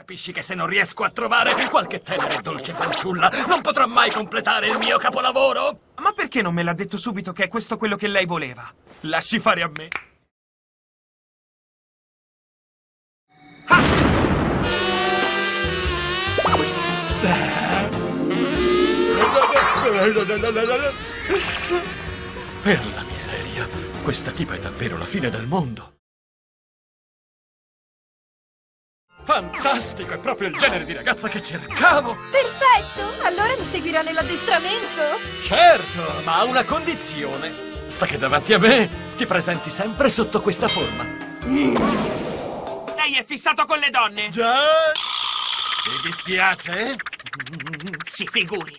Capisci che se non riesco a trovare qualche tenera e dolce fanciulla, non potrò mai completare il mio capolavoro? Ma perché non me l'ha detto subito che è questo quello che lei voleva? Lasci fare a me. Per la miseria, questa tipa è davvero la fine del mondo. Fantastico, è proprio il genere di ragazza che cercavo! Perfetto! Allora mi seguirà nell'addestramento? Certo, ma a una condizione. Sta che davanti a me ti presenti sempre sotto questa forma. Lei è fissato con le donne! Già? Ti dispiace? Si figuri.